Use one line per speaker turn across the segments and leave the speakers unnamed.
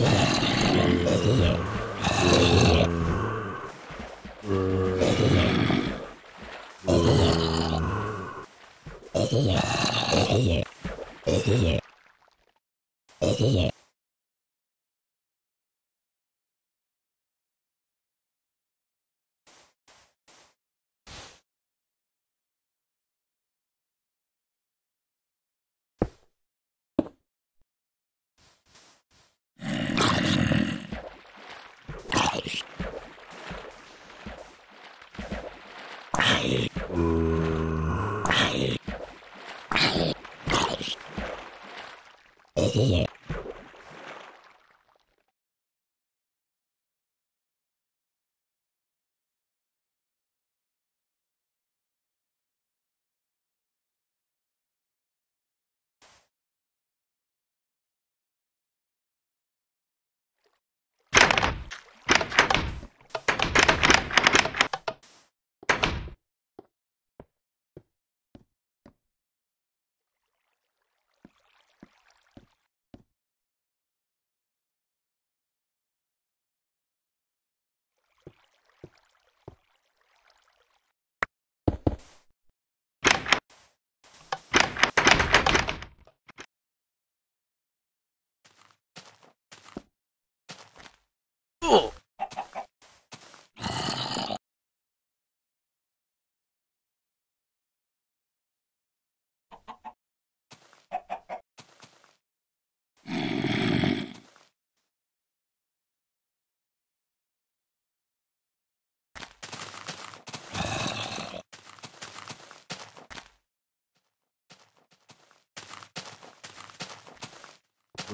Yeah.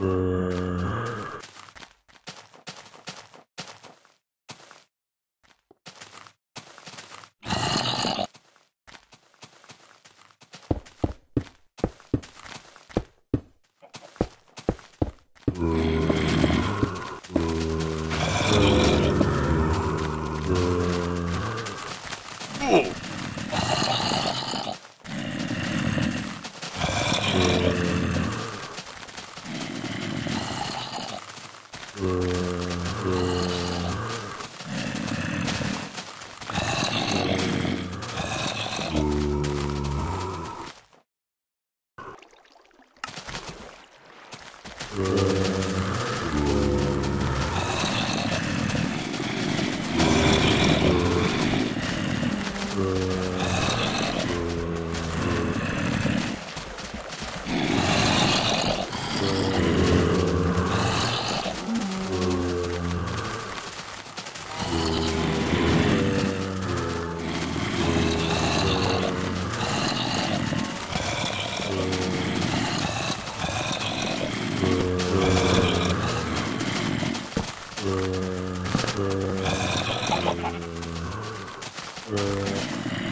Oh. over Brrrr. Brrrr. Brrrr.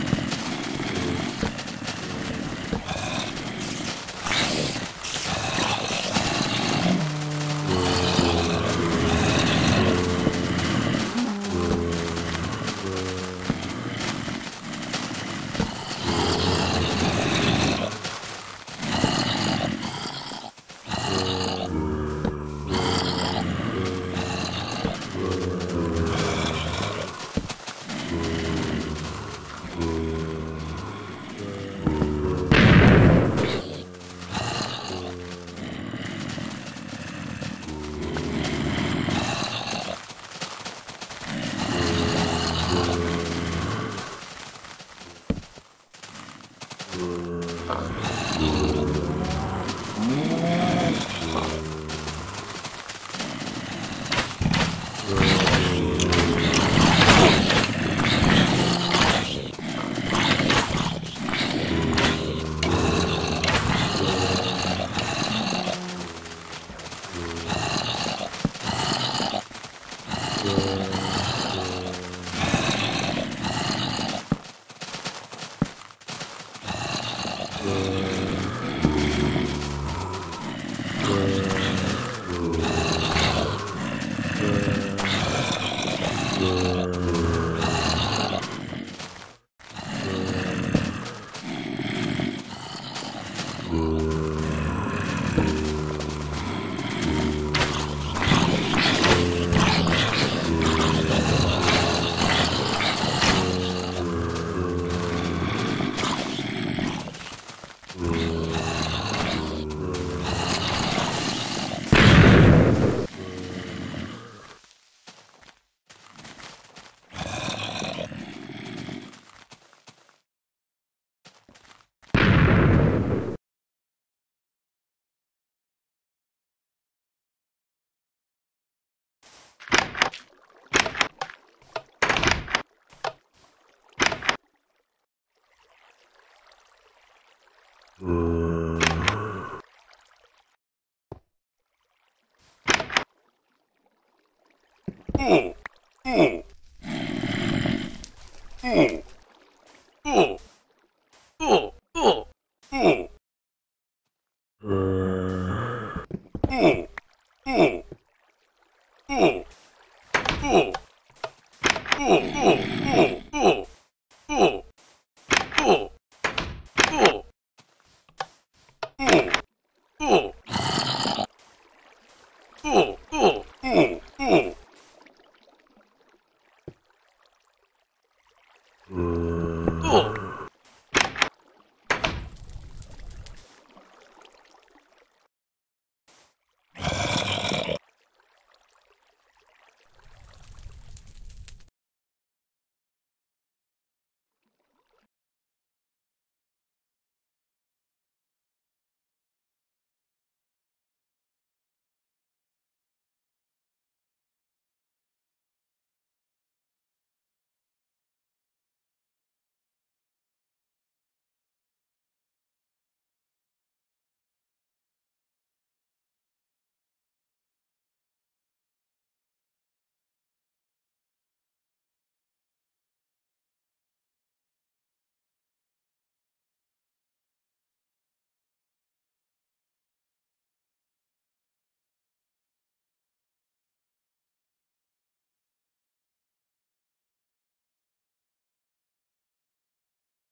음. 음.
Grrrr. Oh,
oh, oh, oh.
Mm.